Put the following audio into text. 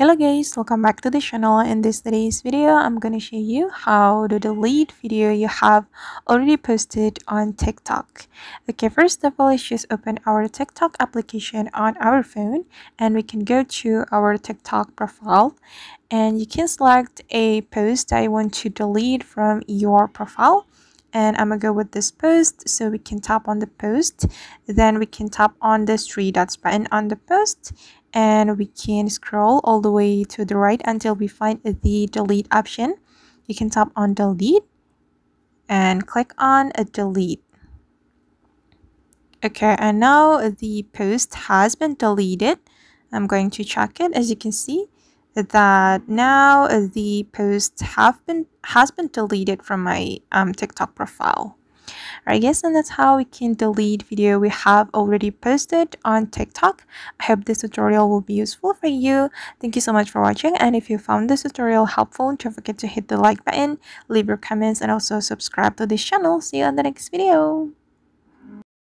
hello guys welcome back to the channel. In this today's video i'm to show you how to delete video you have already posted on tiktok. Okay first of all let's just open our tiktok application on our phone and we can go to our tiktok profile and you can select a post that you want to delete from your profile and I'm gonna go with this post so we can tap on the post. Then we can tap on this three dots button on the post and we can scroll all the way to the right until we find the delete option. You can tap on delete and click on a delete. Okay and now the post has been deleted. I'm going to check it. As you can see that now the post have been has been deleted from my um, tiktok profile I guess and that's how we can delete video we have already posted on TikTok. I hope this tutorial will be useful for you. Thank you so much for watching and if you found this tutorial helpful, don't forget to hit the like button, leave your comments and also subscribe to this channel. See you on the next video.